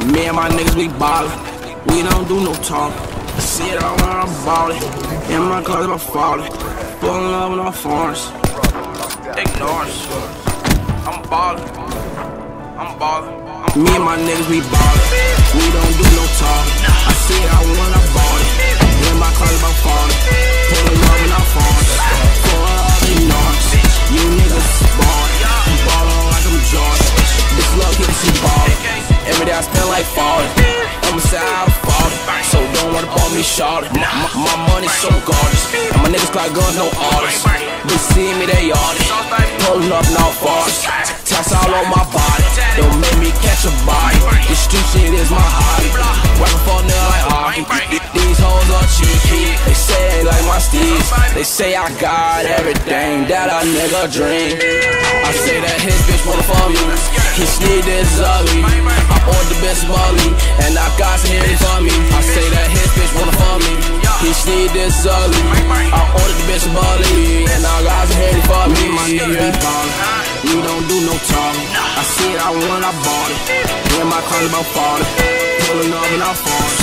and my niggas, we ballin'. We don't do no talking. See it all when I'm ballin'. In my closet, I'm fallin'. Falling love with all foreigners. Ignore us. I'm ballin'. I'm ballin'. Me and my niggas, we ballin'. We don't do no talking. I see it all I'ma say I'm falling. So don't worry about me shorty. My, my, my money so gorgeous. And my niggas got guns, no artists. They see me, they artists. Pulling up, now fars. Tats all on my body. Don't make me catch a body. This street shit is my hobby. Rapping for nigga like hockey. These hoes are cheeky. They say they like my steez. They say I got everything that a nigga dream. I say that his bitch wanna fuck me. His sneak is ugly. I the best molly, and I got some here for me. I say that his bitch wanna for me. His sneak is ugly. I ordered the best molly, and I got some here for me. My niggas be ballin'. We don't do no talking. I see it, I want, I bought it. Me and my cars about 40. Pulling up in our phones.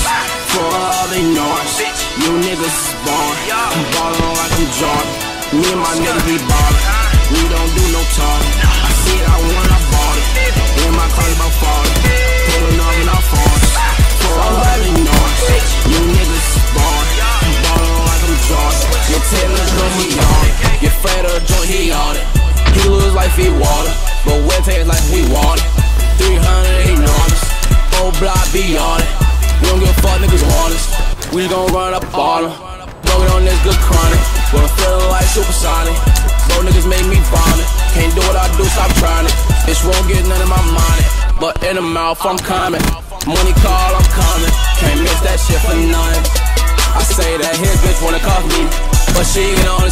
For all they noise. You niggas is born. I'm ballin' like I'm Jordan. Me and my niggas be ballin'. We don't do no talking. I see it, I want, He lose water, but wet tastes like we water. 300 enormous, whole block be on it. We don't give a fuck, niggas want us. We gon' run up on them. Broken on this good chronic, but I'm feeling like supersonic. Bro, niggas make me vomit. Can't do what I do, stop trying it. Bitch won't get none of my money, but in the mouth I'm coming. Money call, I'm coming. Can't miss that shit for nothing. I say that his bitch wanna cuff me, but she can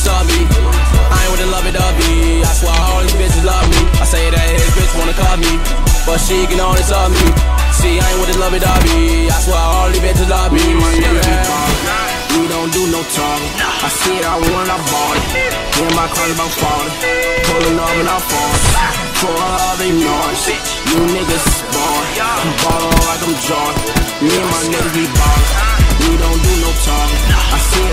she can only saw me. See, I ain't with the lovey dovey. I swear all these bitches love me. My nigga be ballin'. We don't do no talking. I see it, I want, I bought it. And my cars about 40. Pulling up in our phones. For all they noise. You niggas is born. I'm ballin' like I'm Jordan. Me and my niggas be ballin'. We don't do no talking. I see